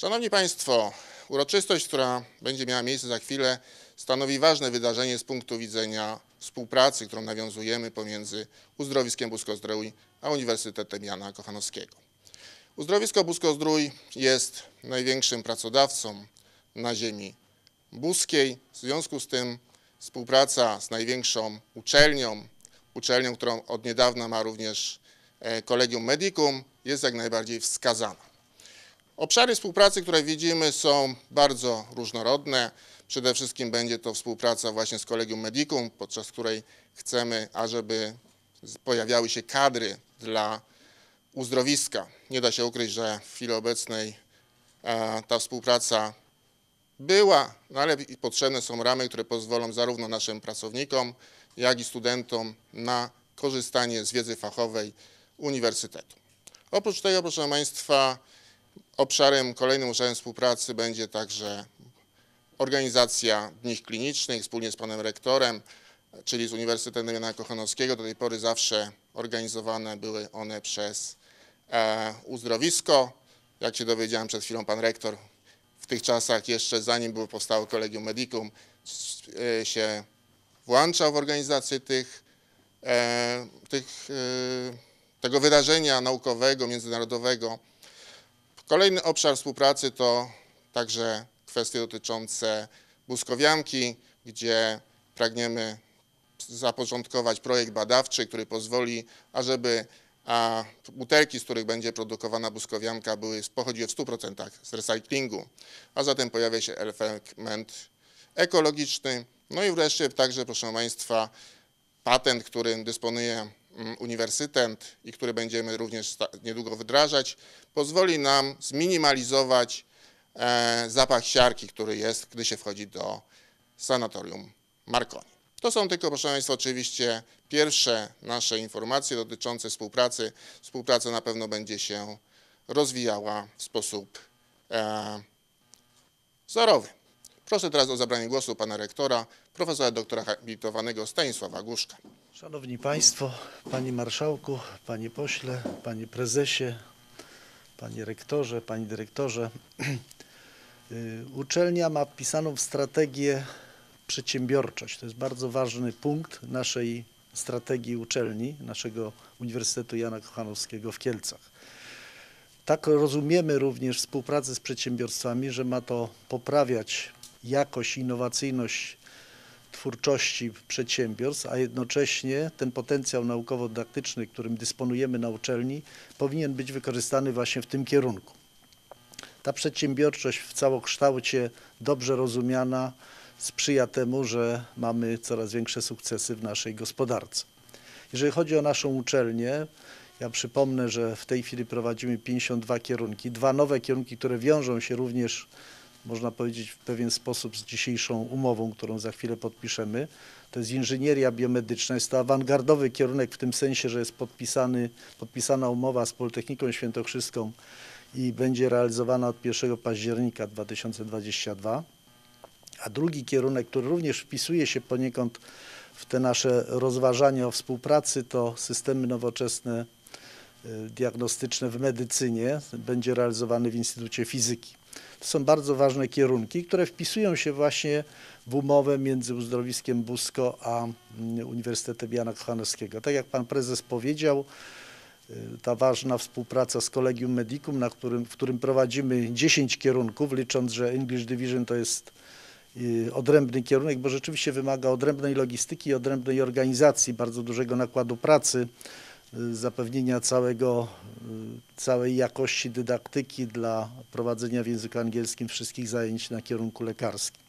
Szanowni Państwo, uroczystość, która będzie miała miejsce za chwilę, stanowi ważne wydarzenie z punktu widzenia współpracy, którą nawiązujemy pomiędzy Uzdrowiskiem Busko-Zdrój a Uniwersytetem Jana Kochanowskiego. Uzdrowisko Busko-Zdrój jest największym pracodawcą na ziemi buskiej. W związku z tym współpraca z największą uczelnią, uczelnią, którą od niedawna ma również e, Collegium Medicum, jest jak najbardziej wskazana. Obszary współpracy, które widzimy, są bardzo różnorodne. Przede wszystkim będzie to współpraca właśnie z Collegium Medicum, podczas której chcemy, ażeby pojawiały się kadry dla uzdrowiska. Nie da się ukryć, że w chwili obecnej e, ta współpraca była, no ale potrzebne są ramy, które pozwolą zarówno naszym pracownikom, jak i studentom na korzystanie z wiedzy fachowej uniwersytetu. Oprócz tego, proszę Państwa, obszarem, kolejnym obszarem współpracy będzie także organizacja dni klinicznych wspólnie z panem rektorem, czyli z Uniwersytetem Jana Kochanowskiego. Do tej pory zawsze organizowane były one przez e, uzdrowisko. Jak się dowiedziałem przed chwilą, pan rektor w tych czasach, jeszcze zanim było powstało Collegium Medicum, e, się włączał w organizację tych, e, tych, e, tego wydarzenia naukowego, międzynarodowego. Kolejny obszar współpracy to także kwestie dotyczące Buskowianki, gdzie pragniemy zapoczątkować projekt badawczy, który pozwoli, ażeby butelki, z których będzie produkowana buskowianka, były, pochodziły w 100% z recyklingu, a zatem pojawia się element ekologiczny. No i wreszcie także, proszę Państwa, patent, którym dysponuje uniwersytet i który będziemy również niedługo wdrażać, pozwoli nam zminimalizować e, zapach siarki, który jest, gdy się wchodzi do sanatorium Marconi. To są tylko, proszę Państwa, oczywiście pierwsze nasze informacje dotyczące współpracy. Współpraca na pewno będzie się rozwijała w sposób e. Proszę teraz o zabranie głosu pana rektora, profesora doktora habilitowanego Stanisława Głuszka. Szanowni Państwo, Panie Marszałku, Panie Pośle, Panie Prezesie, Panie Rektorze, Panie Dyrektorze. Uczelnia ma wpisaną w strategię przedsiębiorczość. To jest bardzo ważny punkt naszej strategii uczelni, naszego Uniwersytetu Jana Kochanowskiego w Kielcach. Tak rozumiemy również współpracę z przedsiębiorstwami, że ma to poprawiać jakość, innowacyjność twórczości przedsiębiorstw, a jednocześnie ten potencjał naukowo-dydaktyczny, którym dysponujemy na uczelni, powinien być wykorzystany właśnie w tym kierunku. Ta przedsiębiorczość w całokształcie dobrze rozumiana sprzyja temu, że mamy coraz większe sukcesy w naszej gospodarce. Jeżeli chodzi o naszą uczelnię, ja przypomnę, że w tej chwili prowadzimy 52 kierunki, dwa nowe kierunki, które wiążą się również można powiedzieć w pewien sposób z dzisiejszą umową, którą za chwilę podpiszemy. To jest inżynieria biomedyczna. Jest to awangardowy kierunek w tym sensie, że jest podpisany, podpisana umowa z Politechniką Świętokrzyską i będzie realizowana od 1 października 2022. A drugi kierunek, który również wpisuje się poniekąd w te nasze rozważania o współpracy, to systemy nowoczesne y, diagnostyczne w medycynie, będzie realizowany w Instytucie Fizyki. To są bardzo ważne kierunki, które wpisują się właśnie w umowę między Uzdrowiskiem Busko a mm, Uniwersytetem Jana Kochanowskiego. Tak jak pan prezes powiedział, y, ta ważna współpraca z Collegium Medicum, na którym, w którym prowadzimy 10 kierunków, licząc, że English Division to jest y, odrębny kierunek, bo rzeczywiście wymaga odrębnej logistyki, odrębnej organizacji, bardzo dużego nakładu pracy zapewnienia całego, całej jakości dydaktyki dla prowadzenia w języku angielskim wszystkich zajęć na kierunku lekarskim.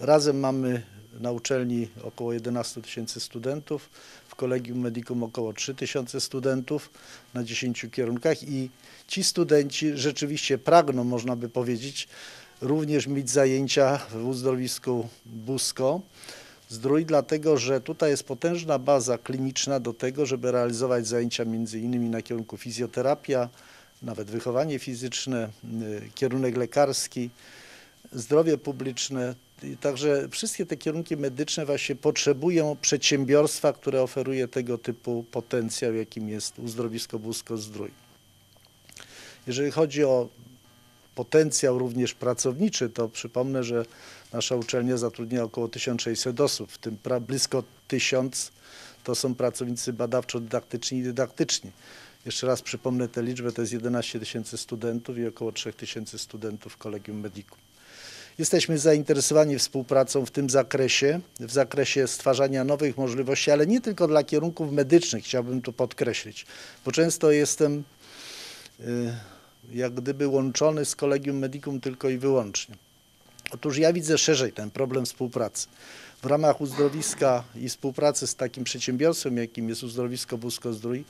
Razem mamy na uczelni około 11 tysięcy studentów, w Collegium Medicum około 3 tysiące studentów na 10 kierunkach i ci studenci rzeczywiście pragną, można by powiedzieć, również mieć zajęcia w uzdrowisku Busko. Zdrój, dlatego że tutaj jest potężna baza kliniczna do tego, żeby realizować zajęcia między innymi na kierunku fizjoterapia, nawet wychowanie fizyczne, y, kierunek lekarski, zdrowie publiczne. Także wszystkie te kierunki medyczne właśnie potrzebują przedsiębiorstwa, które oferuje tego typu potencjał, jakim jest uzdrowisko Busko Zdrój. Jeżeli chodzi o potencjał również pracowniczy, to przypomnę, że nasza uczelnia zatrudnia około 1600 osób, w tym blisko 1000 to są pracownicy badawczo-dydaktyczni i dydaktyczni. Jeszcze raz przypomnę tę liczbę, to jest 11 tysięcy studentów i około 3 tysięcy studentów w Collegium Medicum. Jesteśmy zainteresowani współpracą w tym zakresie, w zakresie stwarzania nowych możliwości, ale nie tylko dla kierunków medycznych, chciałbym tu podkreślić, bo często jestem y, jak gdyby łączony z Collegium Medicum tylko i wyłącznie. Otóż ja widzę szerzej ten problem współpracy. W ramach uzdrowiska i współpracy z takim przedsiębiorstwem, jakim jest uzdrowisko Busko Zdrój,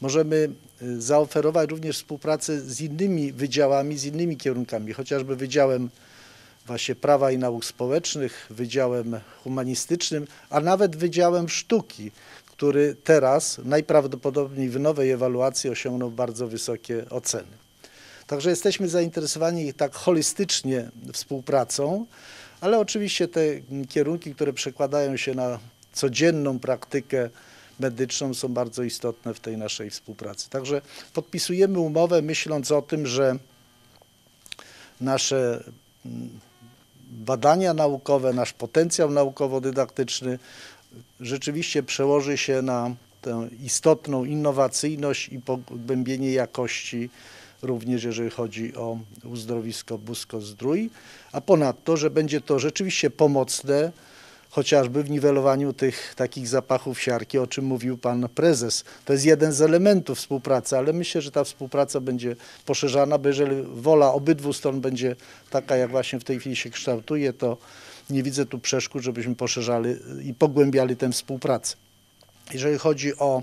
możemy y, zaoferować również współpracę z innymi wydziałami, z innymi kierunkami, chociażby wydziałem właśnie prawa i nauk społecznych, wydziałem humanistycznym, a nawet wydziałem sztuki, który teraz najprawdopodobniej w nowej ewaluacji osiągnął bardzo wysokie oceny. Także jesteśmy zainteresowani tak holistycznie współpracą, ale oczywiście te kierunki, które przekładają się na codzienną praktykę medyczną są bardzo istotne w tej naszej współpracy. Także podpisujemy umowę myśląc o tym, że nasze mm, badania naukowe, nasz potencjał naukowo-dydaktyczny rzeczywiście przełoży się na tę istotną innowacyjność i pogłębienie jakości również jeżeli chodzi o uzdrowisko Busko-Zdrój, a ponadto, że będzie to rzeczywiście pomocne chociażby w niwelowaniu tych takich zapachów siarki, o czym mówił pan prezes. To jest jeden z elementów współpracy, ale myślę, że ta współpraca będzie poszerzana, bo jeżeli wola obydwu stron będzie taka, jak właśnie w tej chwili się kształtuje, to nie widzę tu przeszkód, żebyśmy poszerzali i pogłębiali tę współpracę. Jeżeli chodzi o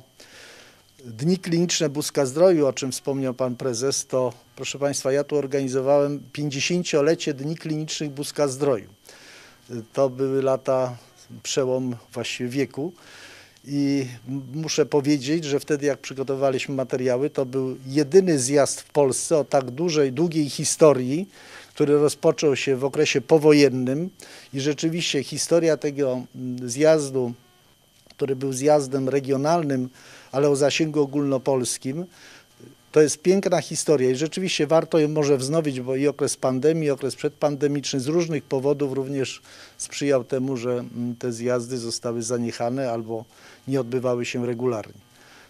Dni kliniczne Buzka Zdroju, o czym wspomniał pan prezes, to proszę państwa, ja tu organizowałem 50-lecie Dni klinicznych Buzka Zdroju. To były lata, przełom właściwie wieku i muszę powiedzieć, że wtedy jak przygotowywaliśmy materiały, to był jedyny zjazd w Polsce o tak dużej, długiej historii, który rozpoczął się w okresie powojennym i rzeczywiście historia tego mm, zjazdu który był zjazdem regionalnym, ale o zasięgu ogólnopolskim. To jest piękna historia i rzeczywiście warto ją może wznowić, bo i okres pandemii, i okres przedpandemiczny z różnych powodów również sprzyjał temu, że mm, te zjazdy zostały zaniechane albo nie odbywały się regularnie.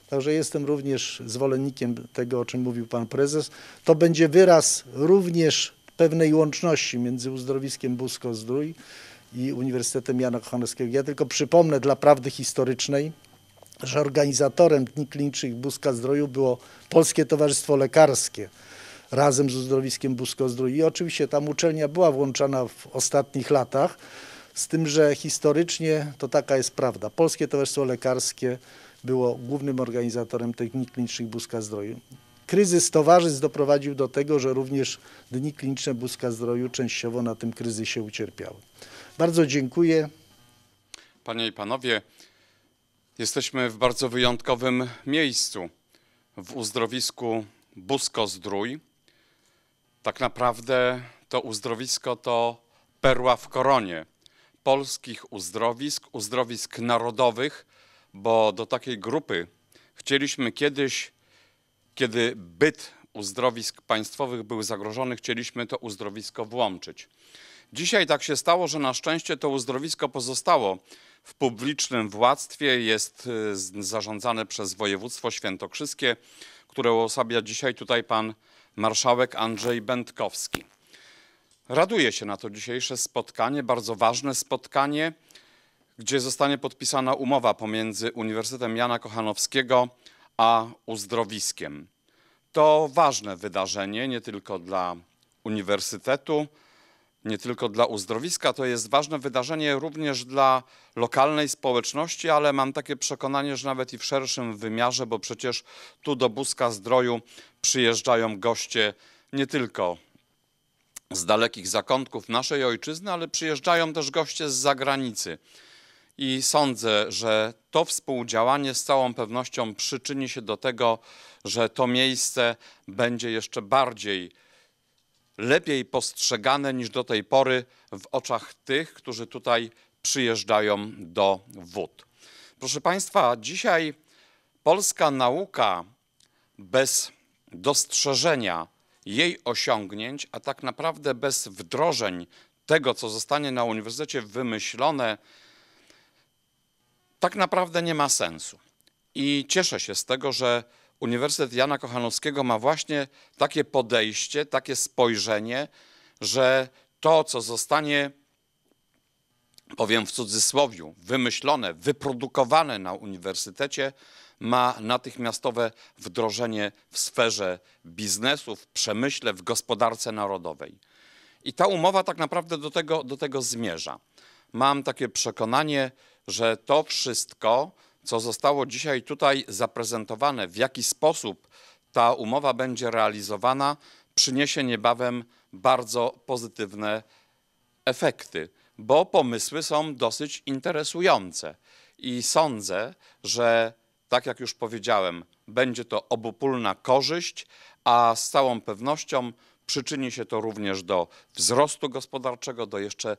Także jestem również zwolennikiem tego, o czym mówił pan prezes. To będzie wyraz również pewnej łączności między uzdrowiskiem Busko-Zdrój i Uniwersytetem Jana Kochanowskiego. Ja tylko przypomnę dla prawdy historycznej, że organizatorem Dni Klinicznych Buska Zdroju było Polskie Towarzystwo Lekarskie razem z uzdrowiskiem Busko Zdrój. I oczywiście tam uczelnia była włączana w ostatnich latach, z tym, że historycznie to taka jest prawda. Polskie Towarzystwo Lekarskie było głównym organizatorem tych Dni Klinicznych Buska Zdroju. Kryzys towarzystw doprowadził do tego, że również Dni Kliniczne Buska Zdroju częściowo na tym kryzysie ucierpiały. Bardzo dziękuję. Panie i panowie, jesteśmy w bardzo wyjątkowym miejscu w uzdrowisku Busko Zdrój. Tak naprawdę to uzdrowisko to perła w koronie polskich uzdrowisk, uzdrowisk narodowych, bo do takiej grupy chcieliśmy kiedyś, kiedy byt uzdrowisk państwowych był zagrożony, chcieliśmy to uzdrowisko włączyć. Dzisiaj tak się stało, że na szczęście to uzdrowisko pozostało w publicznym władztwie, jest y, zarządzane przez województwo świętokrzyskie, które uosabia dzisiaj tutaj pan marszałek Andrzej Będkowski. Raduję się na to dzisiejsze spotkanie, bardzo ważne spotkanie, gdzie zostanie podpisana umowa pomiędzy Uniwersytetem Jana Kochanowskiego a uzdrowiskiem. To ważne wydarzenie nie tylko dla uniwersytetu, nie tylko dla uzdrowiska, to jest ważne wydarzenie również dla lokalnej społeczności, ale mam takie przekonanie, że nawet i w szerszym wymiarze, bo przecież tu do Buska Zdroju przyjeżdżają goście nie tylko z dalekich zakątków naszej ojczyzny, ale przyjeżdżają też goście z zagranicy. I sądzę, że to współdziałanie z całą pewnością przyczyni się do tego, że to miejsce będzie jeszcze bardziej lepiej postrzegane niż do tej pory w oczach tych, którzy tutaj przyjeżdżają do wód. Proszę Państwa, dzisiaj polska nauka bez dostrzeżenia jej osiągnięć, a tak naprawdę bez wdrożeń tego, co zostanie na uniwersytecie wymyślone, tak naprawdę nie ma sensu. I cieszę się z tego, że Uniwersytet Jana Kochanowskiego ma właśnie takie podejście, takie spojrzenie, że to, co zostanie, powiem w cudzysłowie, wymyślone, wyprodukowane na uniwersytecie, ma natychmiastowe wdrożenie w sferze biznesu, w przemyśle, w gospodarce narodowej. I ta umowa tak naprawdę do tego, do tego zmierza. Mam takie przekonanie, że to wszystko, co zostało dzisiaj tutaj zaprezentowane, w jaki sposób ta umowa będzie realizowana, przyniesie niebawem bardzo pozytywne efekty, bo pomysły są dosyć interesujące. I sądzę, że tak jak już powiedziałem, będzie to obopólna korzyść, a z całą pewnością przyczyni się to również do wzrostu gospodarczego, do jeszcze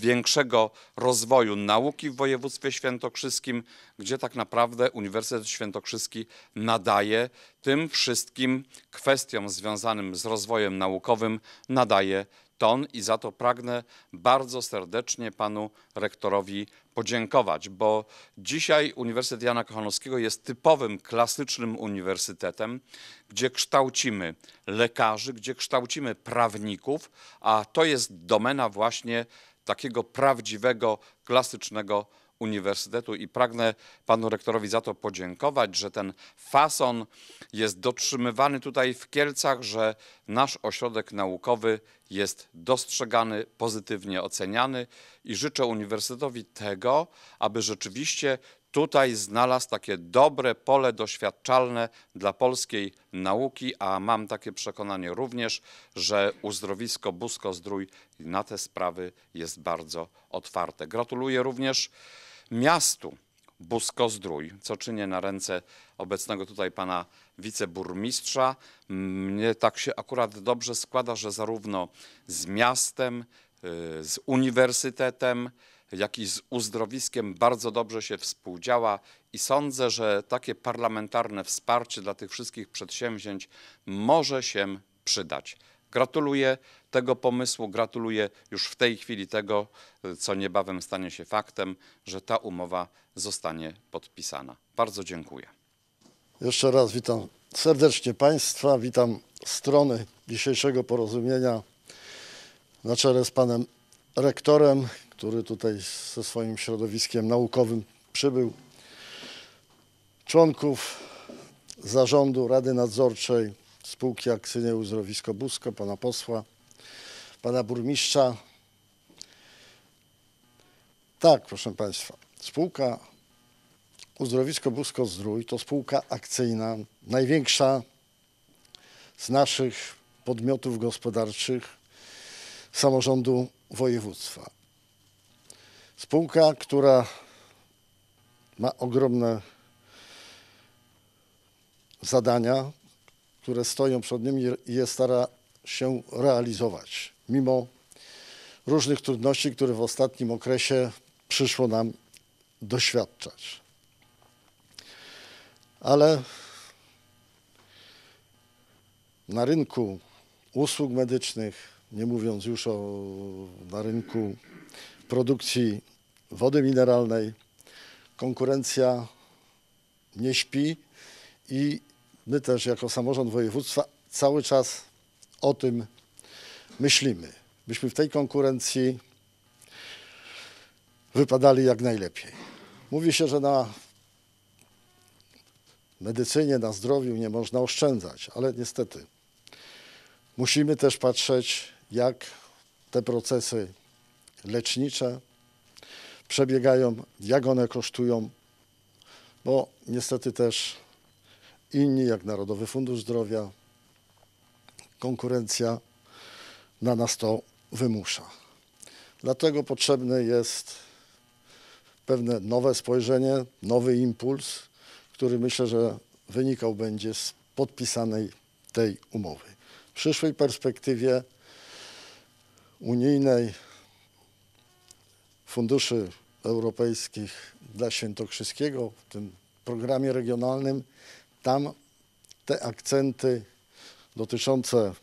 większego rozwoju nauki w województwie świętokrzyskim, gdzie tak naprawdę Uniwersytet Świętokrzyski nadaje tym wszystkim kwestiom związanym z rozwojem naukowym, nadaje ton i za to pragnę bardzo serdecznie panu rektorowi podziękować, bo dzisiaj Uniwersytet Jana Kochanowskiego jest typowym klasycznym uniwersytetem, gdzie kształcimy lekarzy, gdzie kształcimy prawników, a to jest domena właśnie takiego prawdziwego, klasycznego uniwersytetu i pragnę panu rektorowi za to podziękować, że ten fason jest dotrzymywany tutaj w Kielcach, że nasz ośrodek naukowy jest dostrzegany, pozytywnie oceniany i życzę uniwersytetowi tego, aby rzeczywiście tutaj znalazł takie dobre pole doświadczalne dla polskiej nauki, a mam takie przekonanie również, że uzdrowisko Busko-Zdrój na te sprawy jest bardzo otwarte. Gratuluję również miastu Busko-Zdrój, co czynię na ręce obecnego tutaj pana wiceburmistrza. Mnie tak się akurat dobrze składa, że zarówno z miastem, y, z uniwersytetem, jak i z uzdrowiskiem bardzo dobrze się współdziała i sądzę, że takie parlamentarne wsparcie dla tych wszystkich przedsięwzięć może się przydać. Gratuluję tego pomysłu, gratuluję już w tej chwili tego, co niebawem stanie się faktem, że ta umowa zostanie podpisana. Bardzo dziękuję. Jeszcze raz witam serdecznie Państwa, witam strony dzisiejszego porozumienia na czele z Panem Rektorem, który tutaj ze swoim środowiskiem naukowym przybył, członków zarządu Rady Nadzorczej Spółki Akcyjnej Uzdrowisko Busko, Pana Posła, Pana Burmistrza. Tak, proszę Państwa, spółka Uzdrowisko Busko Zdrój to spółka akcyjna, największa z naszych podmiotów gospodarczych samorządu województwa. Spółka, która ma ogromne zadania, które stoją przed nimi i je stara się realizować, mimo różnych trudności, które w ostatnim okresie przyszło nam doświadczać. Ale na rynku usług medycznych, nie mówiąc już o na rynku produkcji wody mineralnej, konkurencja nie śpi i my też jako samorząd województwa cały czas o tym myślimy, byśmy w tej konkurencji wypadali jak najlepiej. Mówi się, że na medycynie, na zdrowiu nie można oszczędzać, ale niestety musimy też patrzeć, jak te procesy lecznicze przebiegają, jak one kosztują, bo niestety też inni, jak Narodowy Fundusz Zdrowia, konkurencja na nas to wymusza. Dlatego potrzebne jest pewne nowe spojrzenie, nowy impuls, który myślę, że wynikał będzie z podpisanej tej umowy. W przyszłej perspektywie unijnej funduszy europejskich dla Świętokrzyskiego w tym programie regionalnym, tam te akcenty dotyczące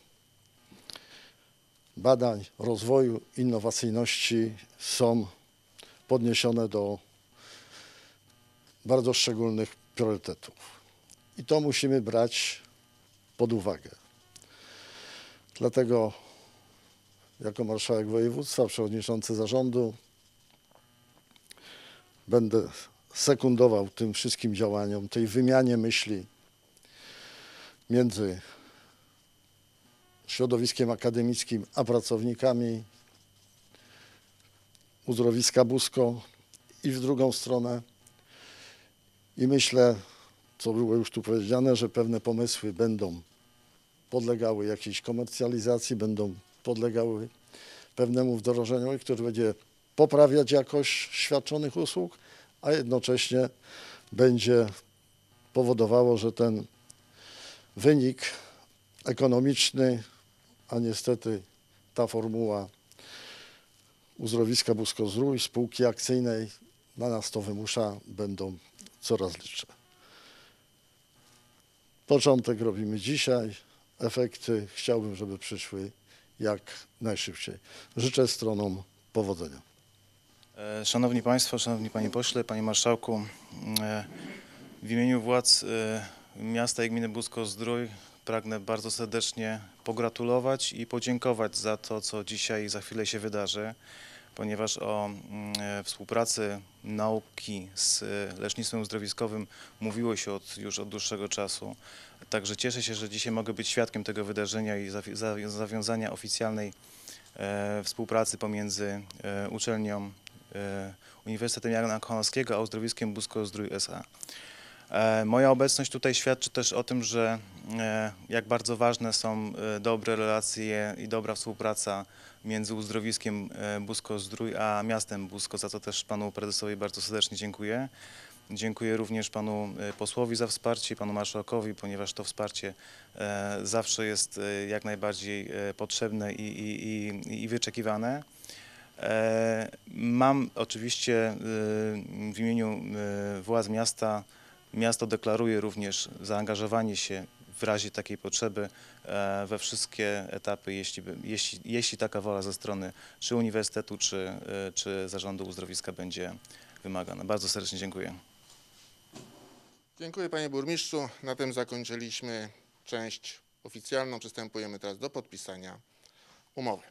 badań, rozwoju, innowacyjności są podniesione do bardzo szczególnych priorytetów. I to musimy brać pod uwagę. Dlatego jako marszałek województwa, przewodniczący zarządu będę sekundował tym wszystkim działaniom, tej wymianie myśli między środowiskiem akademickim a pracownikami uzdrowiska Busko i w drugą stronę. I myślę, co było już tu powiedziane, że pewne pomysły będą podlegały jakiejś komercjalizacji, będą podlegały pewnemu wdrożeniu, który będzie poprawiać jakość świadczonych usług, a jednocześnie będzie powodowało, że ten wynik ekonomiczny, a niestety ta formuła uzdrowiska Busko-Zdrój, spółki akcyjnej na nas to wymusza, będą coraz lepsze. Początek robimy dzisiaj, efekty chciałbym, żeby przyszły jak najszybciej. Życzę stronom powodzenia. E, Szanowni Państwo, Szanowni Panie Pośle, Panie Marszałku, e, w imieniu władz e, miasta i gminy Busko-Zdrój pragnę bardzo serdecznie pogratulować i podziękować za to, co dzisiaj za chwilę się wydarzy, ponieważ o mm, współpracy nauki z lecznictwem uzdrowiskowym mówiło się od, już od dłuższego czasu. Także cieszę się, że dzisiaj mogę być świadkiem tego wydarzenia i zawi- za- zawiązania oficjalnej współpracy pomiędzy uczelnią Uniwersytetem Jana Kochanowskiego a Uzdrowiskiem Busko-Zdrój S.A. E, Moja obecność tutaj świadczy też o tym, że e, jak bardzo ważne są e, dobre relacje i dobra współpraca między uzdrowiskiem e, Busko-Zdrój a miastem Busko, za co też panu prezesowi bardzo serdecznie dziękuję. Dziękuję również panu e, posłowi za wsparcie, panu marszałkowi, ponieważ to wsparcie e, zawsze jest e, jak najbardziej e, potrzebne i, i, i, i wyczekiwane. E, Mam oczywiście e, w imieniu e, władz miasta, miasto deklaruje również zaangażowanie się w razie takiej potrzeby we wszystkie etapy, jeśli, jeśli, jeśli taka wola ze strony czy uniwersytetu, czy, czy zarządu uzdrowiska będzie wymagana. Bardzo serdecznie dziękuję. Dziękuję panie burmistrzu. Na tym zakończyliśmy część oficjalną. Przystępujemy teraz do podpisania umowy.